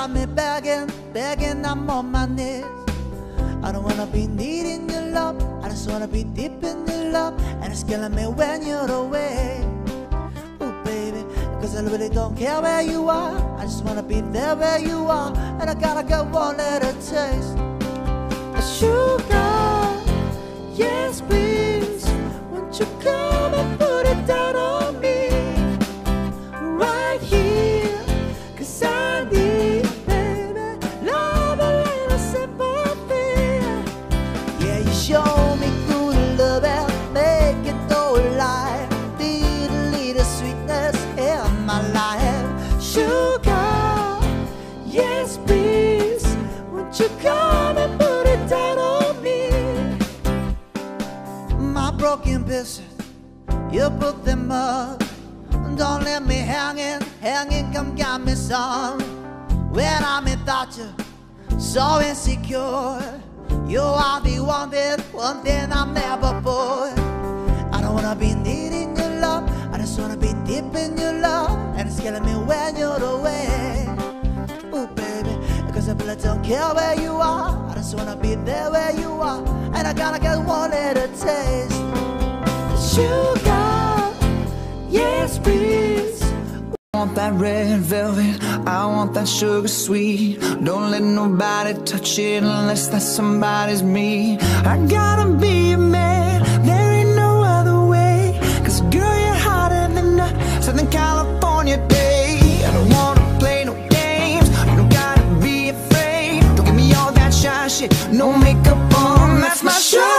got me begging, begging, I'm on my knees. I don't wanna be needing your love, I just wanna be deep in your love, and it's killing me when you're away. Ooh, baby, cause I really don't care where you are, I just wanna be there where you are, and I gotta get one little taste. Yes, please. Won't you come and put it down on me? My broken pieces, you put them up. Don't let me hanging, hanging, come get me some. When I'm without you, so insecure. You are the one that one thing I'm never for. I don't wanna be needing your love. I just wanna be deep in your love. And it's killing me when you're away. Cause I really don't care where you are. I just wanna be there where you are. And I gotta get one little taste. Sugar, yes, please. I want that red velvet, I want that sugar sweet. Don't let nobody touch it unless that somebody's me. I gotta shit. No makeup on, that's my show.